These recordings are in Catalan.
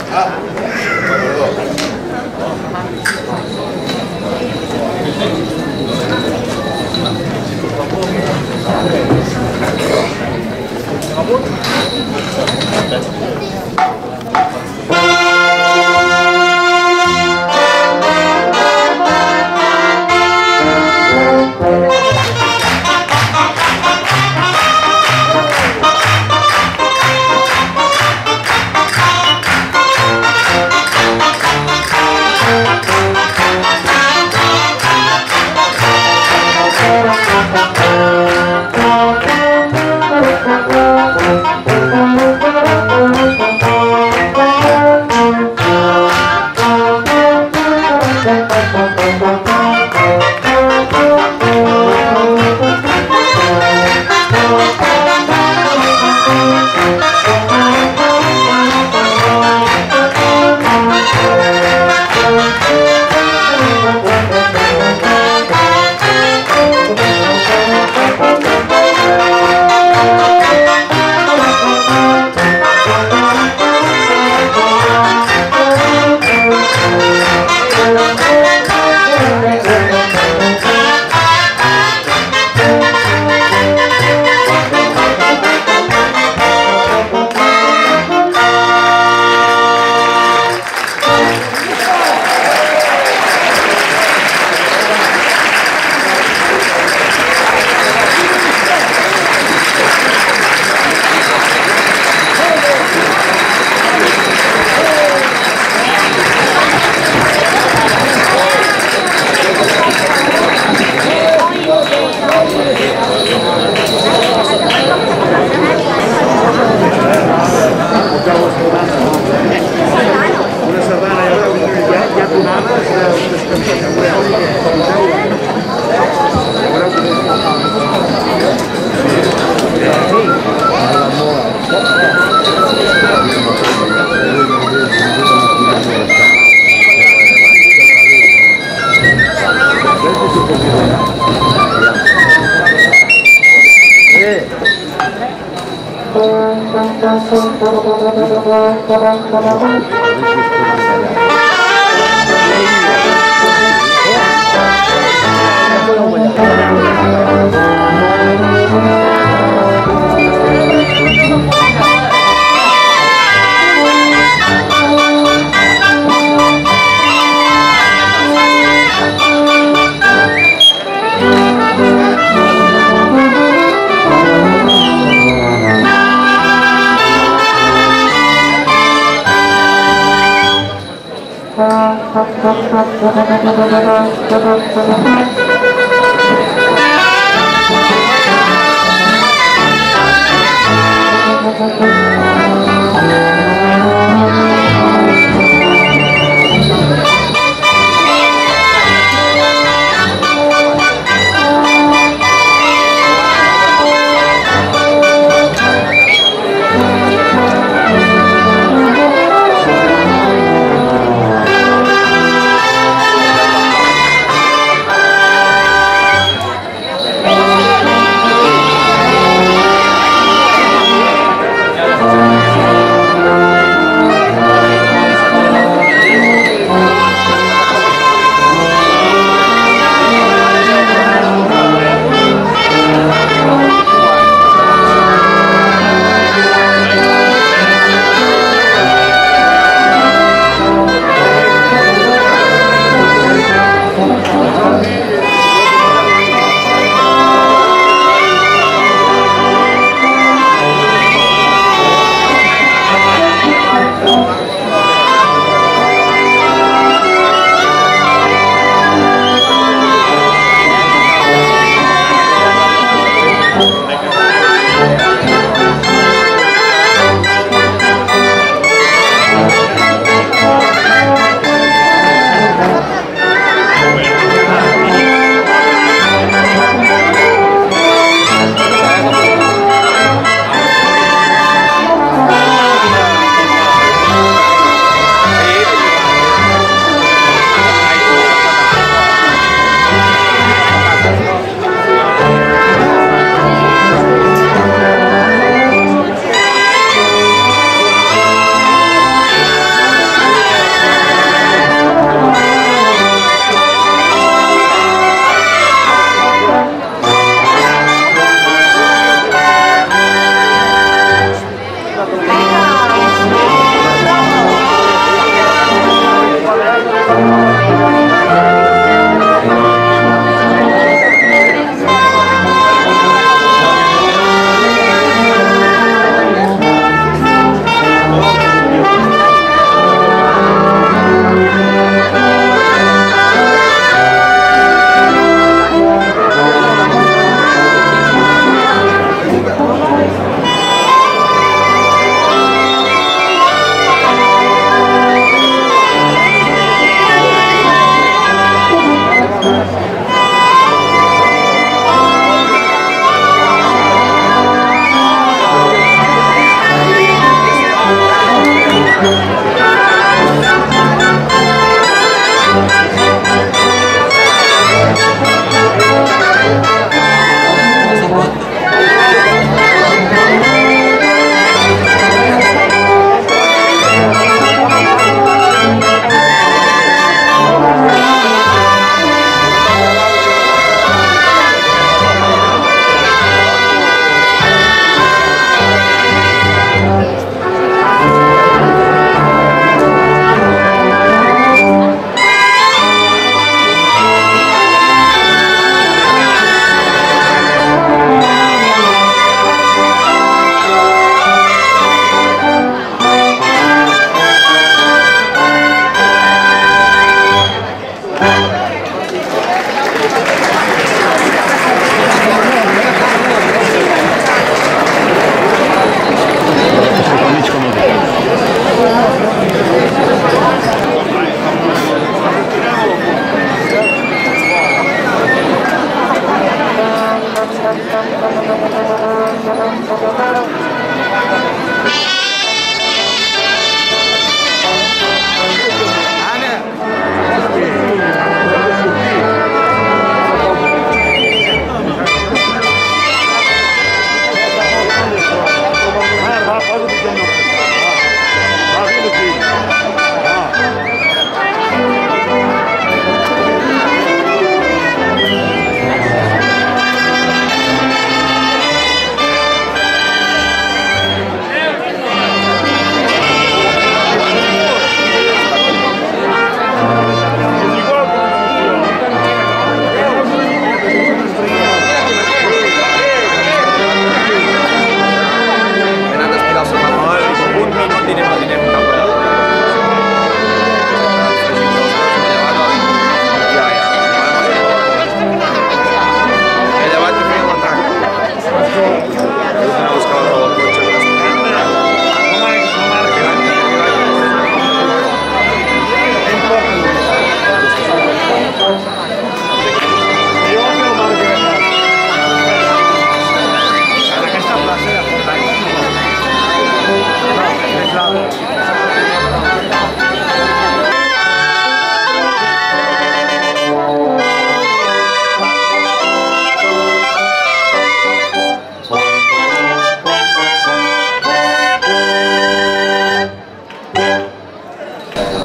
Up.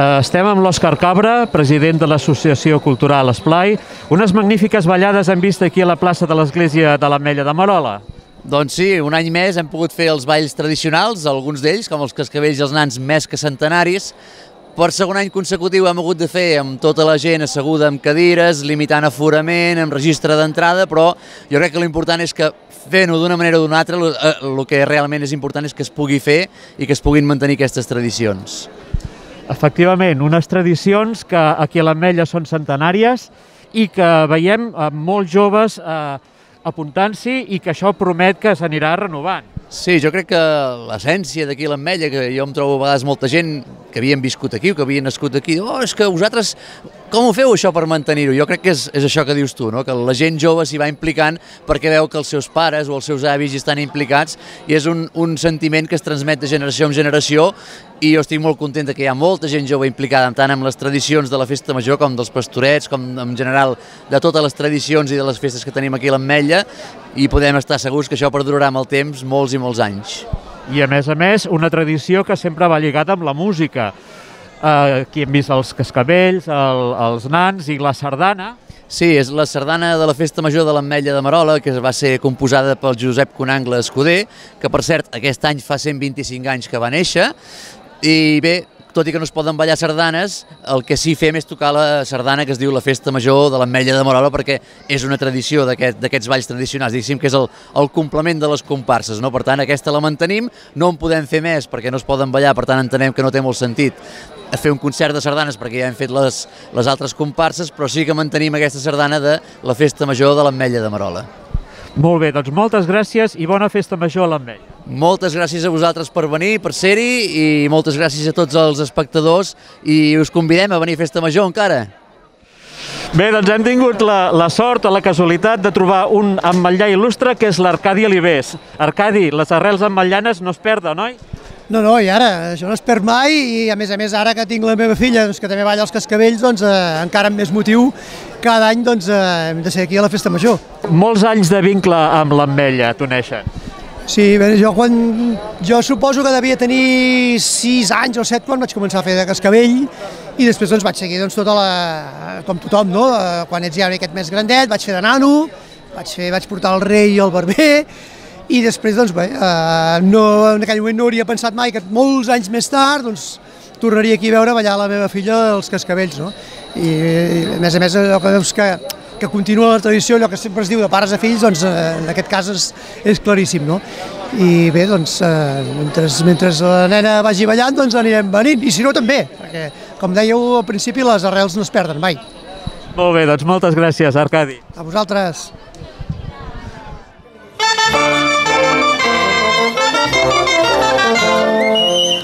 Estem amb l'Òscar Cabra, president de l'Associació Cultural Esplai. Unes magnífiques ballades hem vist aquí a la plaça de l'Església de l'Ametlla de Marola. Doncs sí, un any més hem pogut fer els balls tradicionals, alguns d'ells, com els cascavells i els nans més que centenaris. Per segon any consecutiu hem hagut de fer amb tota la gent asseguda amb cadires, limitant aforament, amb registre d'entrada, però jo crec que l'important és que fent-ho d'una manera o d'una altra, el que realment és important és que es pugui fer i que es puguin mantenir aquestes tradicions. Efectivament, unes tradicions que aquí a l'Ametlla són centenàries i que veiem eh, molts joves eh, apuntant-s'hi i que això promet que s'anirà renovant. Sí, jo crec que l'essència d'aquí a l'Ametlla, que jo em trobo a vegades molta gent que havien viscut aquí o que havien nascut aquí, oh, és que vosaltres com ho feu això per mantenir-ho? Jo crec que és, és això que dius tu, no? que la gent jove s'hi va implicant perquè veu que els seus pares o els seus avis hi estan implicats i és un, un sentiment que es transmet de generació en generació i jo estic molt content que hi ha molta gent jove implicada tant amb les tradicions de la festa major com dels pastorets, com en general de totes les tradicions i de les festes que tenim aquí a l'Ametlla i podem estar segurs que això perdurarà amb el temps molts i molts anys. I a més a més, una tradició que sempre va lligada amb la música. Uh, aquí hem vist els cascabells, el, els nans i la sardana. Sí, és la sardana de la Festa Major de l'Ametlla de Marola, que va ser composada pel Josep Conangle Escuder, que per cert aquest any fa 125 anys que va néixer, i bé, tot i que no es poden ballar sardanes, el que sí fem és tocar la sardana que es diu la Festa Major de l'Ametlla de Marola perquè és una tradició d'aquests aquest, balls tradicionals, diguéssim que és el, el complement de les comparses, no? per tant aquesta la mantenim, no en podem fer més perquè no es poden ballar, per tant entenem que no té molt sentit fer un concert de sardanes perquè ja hem fet les, les altres comparses, però sí que mantenim aquesta sardana de la Festa Major de l'Ametlla de Marola. Molt bé, doncs moltes gràcies i bona festa major a l'Ametlla. Moltes gràcies a vosaltres per venir, per ser-hi i moltes gràcies a tots els espectadors i us convidem a venir a Festa Major encara. Bé, doncs hem tingut la, la sort la casualitat de trobar un ametllà il·lustre que és l'Arcadi Alibés. Arcadi, les arrels ametllanes no es perden, oi? No, no, i ara, això no es perd mai i a més a més ara que tinc la meva filla doncs, que també balla els cascavells, doncs eh, encara amb més motiu cada any doncs, eh, hem de ser aquí a la Festa Major. Molts anys de vincle amb l'Ametlla t'uneixen. Sí, bé, jo, quan, jo suposo que devia tenir 6 anys o 7 quan vaig començar a fer de cascavell i després doncs, vaig seguir doncs, tota la, com tothom, no? Eh, quan ets ja aquest més grandet, vaig fer de nano, vaig, fer, vaig portar el rei i el barber i després doncs, bé, eh, no, en aquell moment no hauria pensat mai que molts anys més tard doncs, tornaria aquí a veure ballar la meva filla els cascavells. No? I, i a més a més allò que veus que que continua la tradició, allò que sempre es diu de pares a fills, doncs eh, en aquest cas és, és claríssim, no? I bé, doncs, eh, mentre, mentre la nena vagi ballant, doncs anirem venint, i si no també, perquè, com dèieu al principi, les arrels no es perden mai. Molt bé, doncs moltes gràcies, Arcadi. A vosaltres. Thank you.